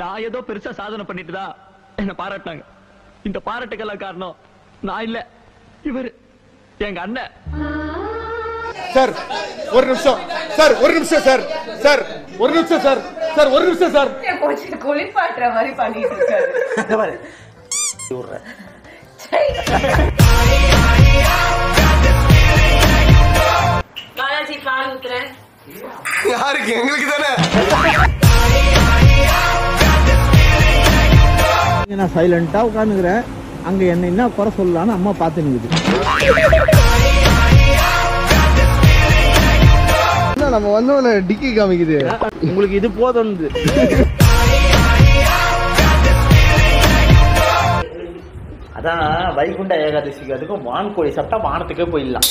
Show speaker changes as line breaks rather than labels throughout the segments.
நான் ஏதோ பெருசா சாதனை பண்ணிட்டு தான் என்ன பாராட்டினாங்க. இந்த பாராட்டுக்கெல்லாம் காரணம் நான் இல்ல இவரு எங்க அண்ணன்.
சார் ஒரு நிமிஷம். சார் ஒரு நிமிஷம் சார். சார் ஒரு நிமிஷம் சார். சார் ஒரு நிமிஷம் சார்.
கொஞ்சம் குளிப்பாட்டுற மாதிரி பண்ணிட்டு இருக்காரு. பாலாஜி
யாருக்கு எங்களுக்கு தானே?
நான் சைலண்டா உட்காந்துக்கிறேன் அங்க என்ன என்ன குறை சொல்லலாம்னு அம்மா பார்த்து நிக்குது.
நம்ம வந்து டிக்கி காமிக்குது.
உங்களுக்கு இது போதும்
அதான் வைகுண்ட ஏகாதசிக்கு அதுக்கும் வான்கோழி சாப்பிட்டா வானத்துக்கே போயிடலாம்.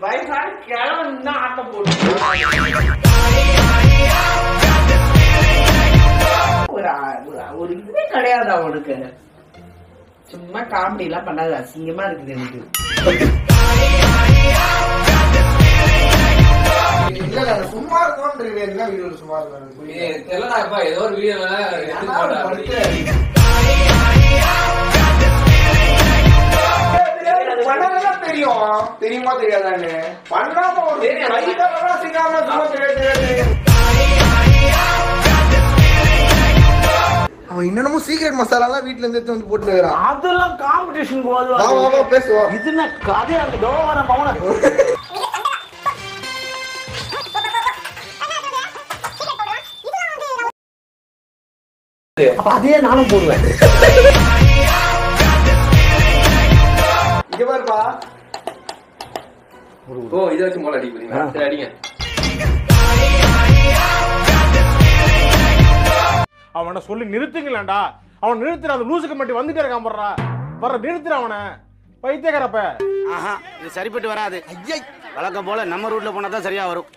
வயசான கிழவன் தான் ஆட்டம் போட்டு. ஒரு ஒரு- ஒரு இதுவே கிடையாது அவனுக்கு. சும்மா காமெடி எல்லாம் பண்ணாது அசிங்கமா இருக்குது எனக்கு.
சும்மா வீடியோ சும்மா இருக்கோம்?
தெரியலடாப்பா ஏதோ ஒரு வீடியோ
தெரியும்? தெரியுமா தெரியாதான்னு? பண்ணாம ஒரு கைதெல்லாம் செய்யாம சும்மா தெரியாது அவன் இன்னமும் சீக்ரெட் மசாலாலாம் வீட்ல இருந்து எடுத்து வந்து போட்டு வைக்கிறான்
அதெல்லாம் காம்படிஷன்
வா பேசுவோம்
இது என்ன கதை? அந்த கௌரவ பவன அப்ப அதே நானும் போடுவேன்.
ஓ இதை வச்சு மோள அடிக்க போறீங்களா? சரி அடிங்க.
அவனை சொல்லி நிறுத்துங்களேன்டா. அவன் நிறுத்துற அந்த லூசுக்கு மட்டும் வந்துட்டே இருக்கான் போடுறா வர நிறுத்துற அவனை. பைத்தியக்காரப்ப.
ஆஹா இது சரிப்பட்டு வராது. வழக்கம் போல நம்ம ரூட்ல போனா தான் சரியா வரும்.